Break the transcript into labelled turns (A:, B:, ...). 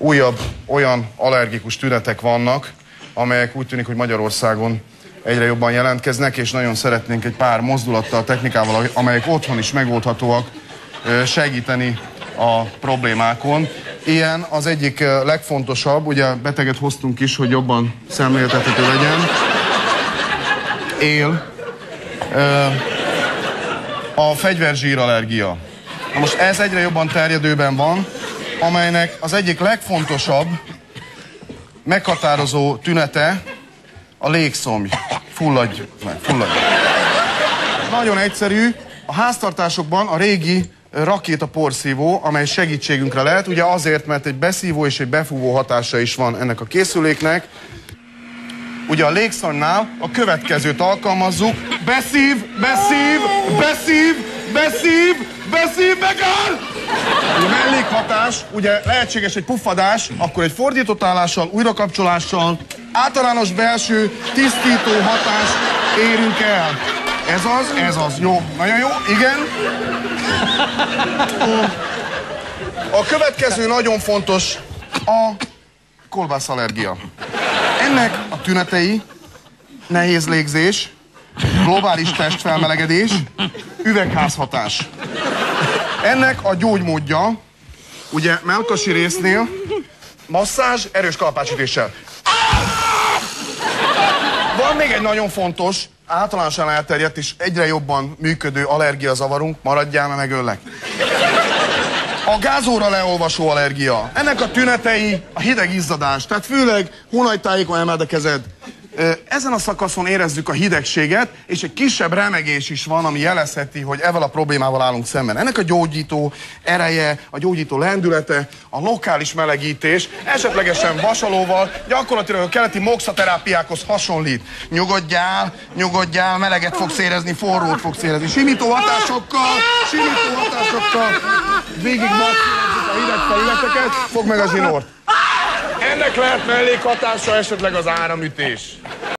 A: újabb olyan allergikus tünetek vannak, amelyek úgy tűnik, hogy Magyarországon egyre jobban jelentkeznek, és nagyon szeretnénk egy pár mozdulattal, technikával, amelyek otthon is megoldhatóak, segíteni a problémákon. Ilyen az egyik legfontosabb, ugye beteget hoztunk is, hogy jobban szemléltethető legyen. Él. A fegyverzsírallergia. Na most ez egyre jobban terjedőben van, amelynek az egyik legfontosabb, meghatározó tünete a légszomj. Fulladj meg, fulladj. Nagyon egyszerű. A háztartásokban a régi rakéta porszívó, amely segítségünkre lehet, ugye azért, mert egy beszívó és egy befúvó hatása is van ennek a készüléknek. Ugye a légszornál a következőt alkalmazzuk. Beszív, beszív, beszív, beszív, beszív, megáll! A mellékhatás, ugye lehetséges egy puffadás, akkor egy fordított állással, újrakapcsolással, általános belső tisztító hatást érünk el. Ez az, ez az. Jó, nagyon jó, igen. A következő nagyon fontos, a kolbászallergia. Ennek a tünetei nehéz légzés, globális testfelmelegedés, üvegházhatás. Ennek a gyógymódja, ugye melkasi résznél, masszázs erős kalapácsütéssel. Van még egy nagyon fontos, általánosan elterjedt és egyre jobban működő allergiazavarunk, maradjál, mert megöllek. A gázóra leolvasó allergia. Ennek a tünetei a hideg izzadás, tehát főleg hónajtájékon emeld a kezed, ezen a szakaszon érezzük a hidegséget, és egy kisebb remegés is van, ami jelezheti, hogy ezzel a problémával állunk szemben. Ennek a gyógyító ereje, a gyógyító lendülete, a lokális melegítés, esetlegesen vasalóval, gyakorlatilag a keleti moxaterápiákhoz hasonlít. Nyugodjál, nyugodjál, meleget fogsz érezni, forrót fogsz érezni. Simító hatásokkal, simító hatásokkal, végig a hideg felületeket, fog meg a zsinort. Ennek lehet mellékhatása esetleg az áramütés.